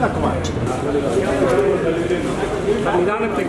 Come on. நிதானத்தை